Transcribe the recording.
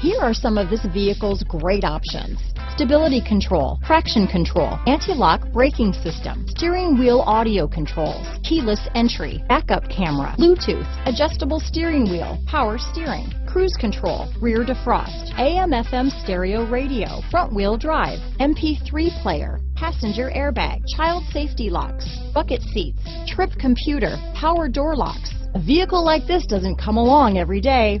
Here are some of this vehicle's great options. Stability control, traction control, anti-lock braking system, steering wheel audio controls, keyless entry, backup camera, Bluetooth, adjustable steering wheel, power steering, cruise control, rear defrost, AM FM stereo radio, front wheel drive, MP3 player, passenger airbag, child safety locks, bucket seats, trip computer, power door locks. A vehicle like this doesn't come along every day.